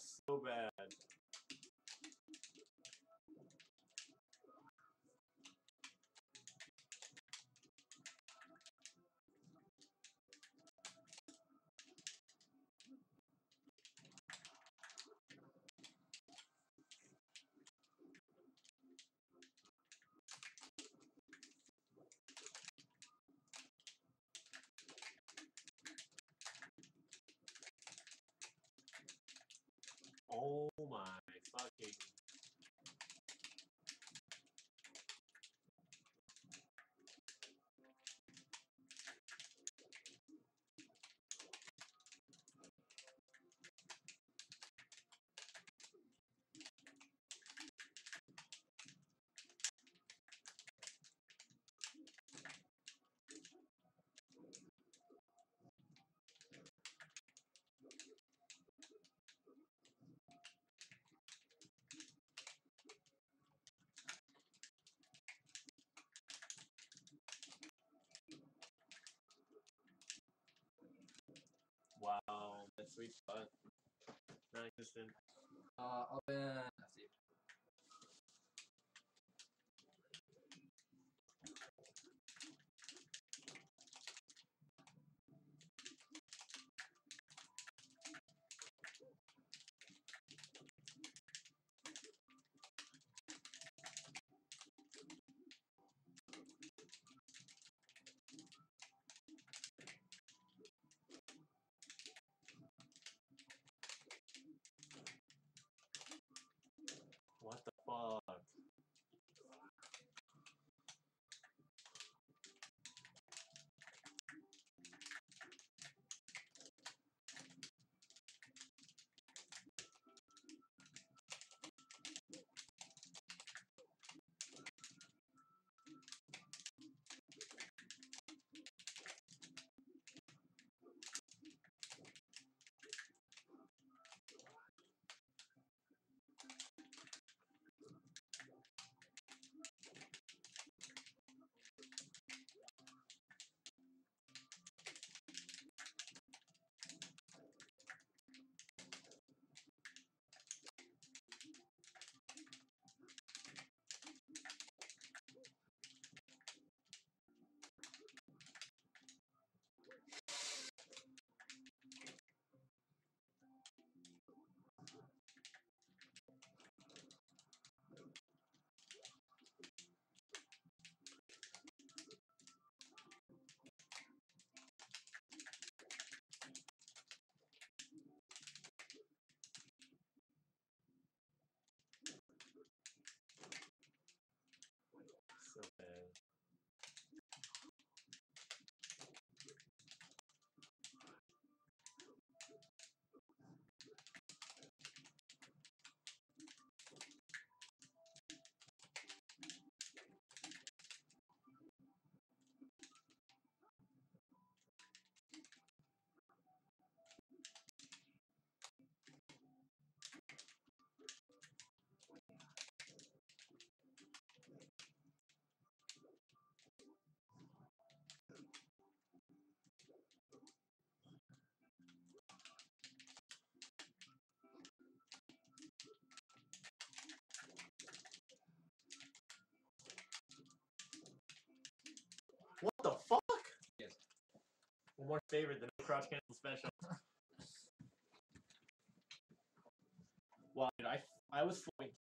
so bad. Oh my fucking. Wow, that's sweet spot. Non-existent. Uh, open. Let's So, What the fuck? Yes. One more favorite than the crouch cancel special. wow, dude, I I was floating